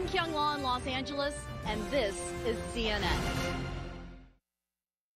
I'm Kyung Law in Los Angeles, and this is CNN.